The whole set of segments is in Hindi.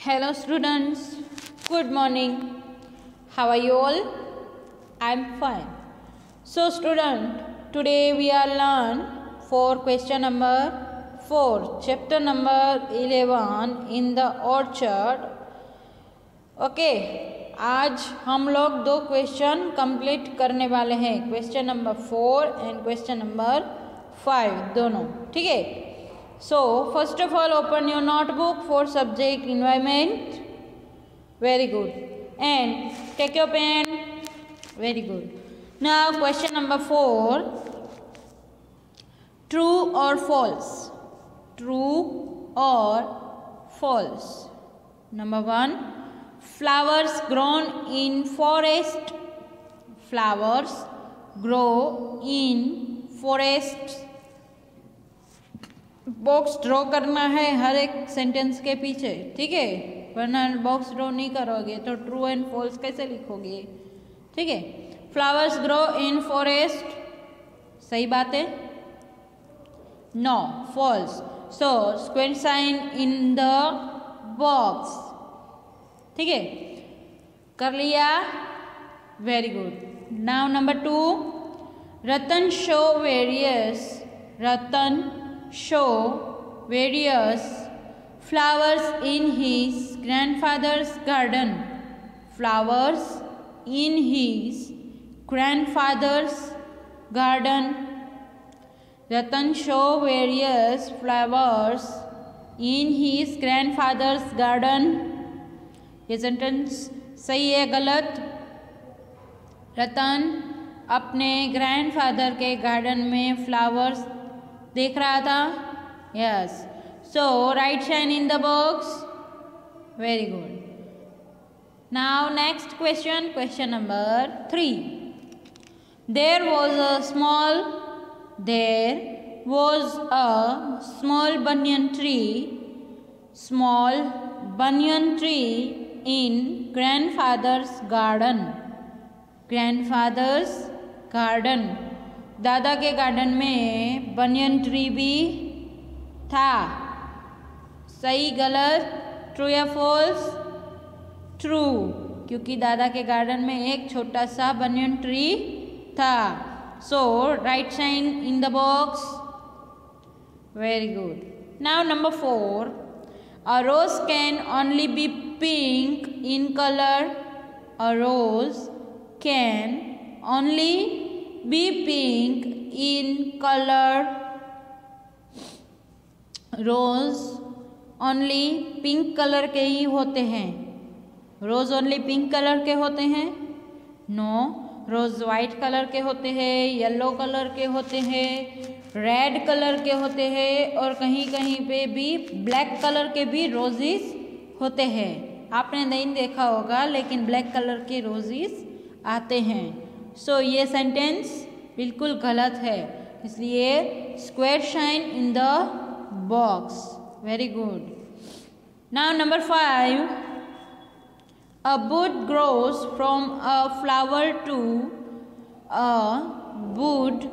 Hello students, good morning. How are you all? I'm fine. So student, today we are learn for question number 4, chapter number 11 in the orchard. Okay आज हम लोग दो क्वेश्चन कंप्लीट करने वाले हैं question number four and question number five दोनों ठीक है So, first of all open your notebook for subject environment. Very good. And take your pen. Very good. Now question number 4. True or false? True or false? Number 1. Flowers grown in forest. Flowers grow in forests box draw करना है हर एक सेंटेंस के पीछे, ठीक है? वरना बॉक्स ड्रॉ नहीं करोगे तो ट्रू एंड फॉल्स कैसे लिखोगे? ठीक है? फ्लावर्स ग्रो इन फॉरेस्ट सही बात है? नो फॉल्स सो स्क्वेंट साइन इन द बॉक्स ठीक है? कर लिया? Very good now number two Ratan show various Ratan show various flowers in his grandfather's garden flowers in his grandfather's garden Ratan show various flowers in his grandfather's garden ये सेंटेंस सही है, गलत? रतन अपने ग्रैंडफादर के गार्डन में फ्लावर्स देख रहा था? Yes so right sign in the box very good now next question question number three there was a small there was a small banyan tree small banyan tree in grandfather's garden. Grandfather's garden. दादा के गार्डन में बनियन ट्री भी था। सही, गलत ट्रू या फॉल्स ट्रू क्योंकि दादा के गार्डन में एक छोटा सा बनियन ट्री था। So right sign in the box very good now number four A rose can only be pink in color. A rose can only be pink in color. Rose only pink colour के ही होते हैं। रोज ओनली पिंक कलर के होते हैं? नो रोज वाइट कलर के होते हैं येलो कलर के होते हैं रेड कलर के होते हैं, और कहीं कहीं पे भी ब्लैक कलर के भी रोजेस होते हैं। आपने नहीं देखा होगा, लेकिन ब्लैक कलर के रोजेस आते हैं। सो so, ये सेंटेंस बिल्कुल गलत है। इसलिए square sign in the box very good now number five a bud grows from a flower to a bud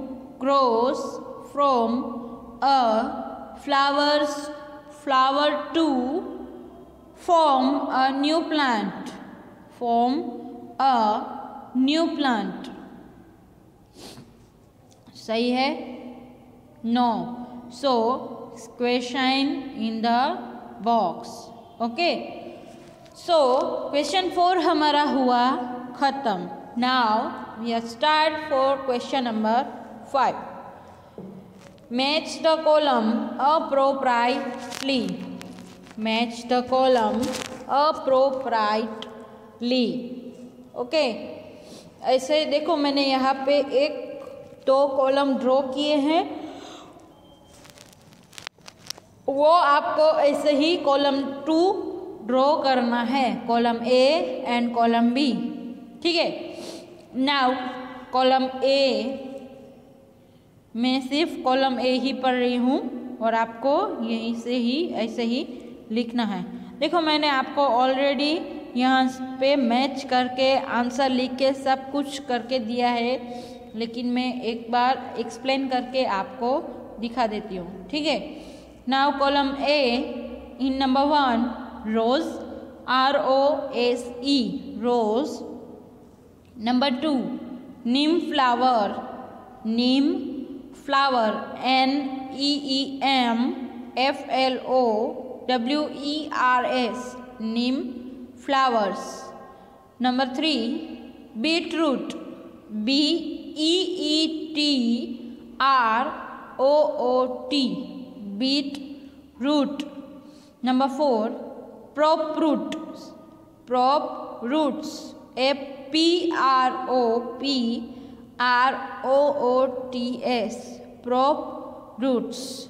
grows from a flowers flower to form a new plant. Form a new plant. सही है? No so question in the box okay so question four हमारा हुआ खत्म. Now we are start for question number five match the column appropriately match the column appropriately okay ऐसे देखो, मैंने यहाँ पे एक, दो कॉलम ड्रॉ किए हैं। वो आपको ऐसे ही कॉलम टू ड्रॉ करना है। Column A and column B ठीक है? नाउ कॉलम ए मैं सिर्फ़ कॉलम ए ही पढ़ रही हूँ और आपको यहीं से ही, ऐसे ही लिखना है। देखो, मैंने आपको ऑलरेडी यहाँ पे मैच करके आंसर लिख के सब कुछ करके दिया है। लेकिन मैं एक बार एक्सप्लेन करके आपको दिखा देती हूँ, ठीक है? Now column A in number one rose R O S E rose number two neem flower neem flower N E E M F L O W E R S, neem flowers. Number three, beetroot B E E T R O O T beet root. Number four, prop roots. Prop roots F P R O P R O O T S prop roots.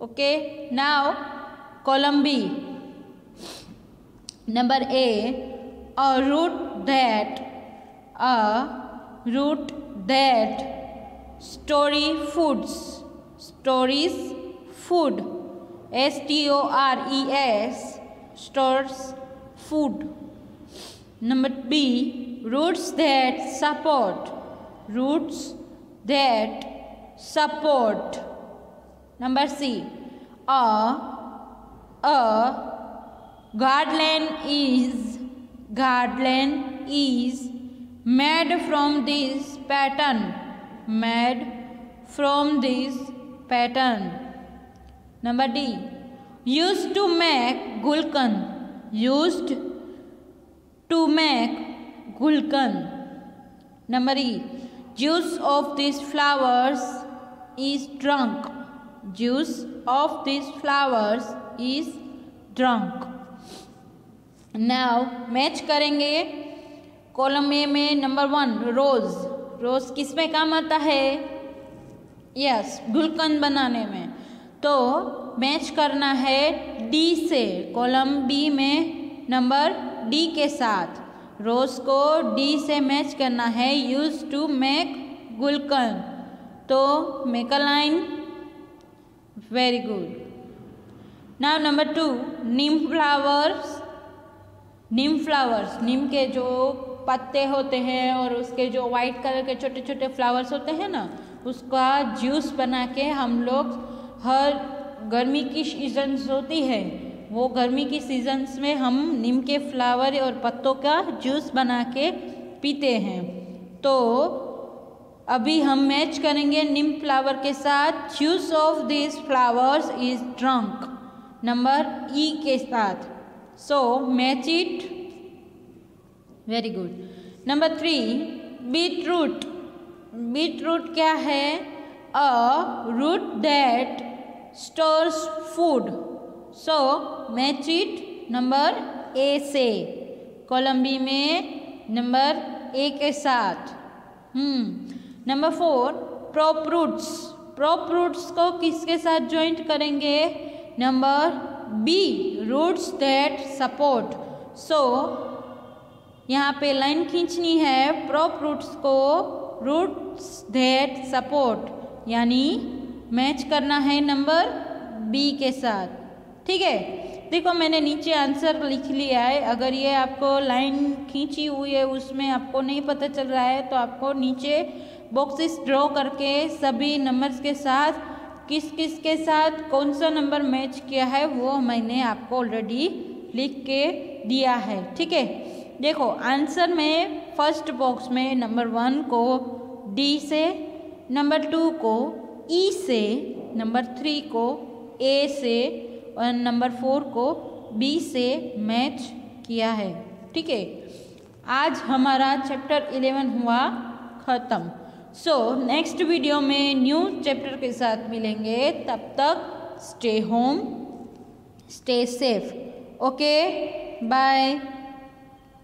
Okay, now column B. Number A, a root that, a root that story foods, stories food, S T O R E S stores food. Number B, roots that support roots that support. Number C. A, garland is garland is made from this pattern made from this pattern number d used to make gulkan used to make gulkan number e Juice of these flowers is drunk. Juice of these flowers is drunk. Now match करेंगे कॉलम ए में नंबर वन रोज रोज किसमें काम आता है? यस गुलकंद बनाने में. तो मैच करना है डी से कॉलम बी में नंबर डी के साथ. रोज को डी से मैच करना है यूज़ टू मेक गुलकन तो make a line very good now number two neem flowers neem flowers, नीम के जो पत्ते होते हैं और उसके जो वाइट कलर के छोटे छोटे फ्लावर्स होते हैं ना, उसका जूस बना के हम लोग हर गर्मी की सीजन्स होती है। वो गर्मी की सीजन्स में हम नीम के फ्लावर और पत्तों का जूस बना के पीते हैं। तो अभी हम मैच करेंगे नीम फ्लावर के साथ। Juice of this flowers is drunk number E के साथ। Match it very good number three beet root beet root क्या है? A root that stores food so match it number A से. कॉलम बी में नंबर ए के साथ. हम्म number four prop roots prop roots को किसके साथ ज्वाइंट करेंगे? Number B roots that support so यहाँ पे लाइन खींचनी है प्रॉप रूट्स को रूट्स दैट सपोर्ट यानी मैच करना है नंबर बी के साथ। ठीक है? देखो, मैंने नीचे आंसर लिख लिया है। अगर ये आपको लाइन खींची हुई है, उसमें आपको नहीं पता चल रहा है तो आपको नीचे बॉक्सेस ड्रॉ करके सभी नंबर्स के साथ किस किस के साथ कौन सा नंबर मैच किया है, वो मैंने आपको ऑलरेडी लिख के दिया है, ठीक है? देखो आंसर में फ़र्स्ट बॉक्स में नंबर वन को डी से नंबर टू को ई e से नंबर थ्री को ए से, और नंबर फोर को बी से मैच किया है, ठीक है? आज हमारा चैप्टर इलेवन हुआ ख़त्म। सो नेक्स्ट वीडियो में न्यू चैप्टर के साथ मिलेंगे। तब तक stay home stay safe okay bye